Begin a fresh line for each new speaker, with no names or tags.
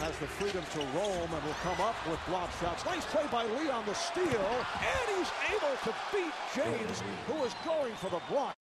has the freedom to roam and will come up with block shots. Nice play by Lee on the steal, and he's able to beat James, who is going for the block.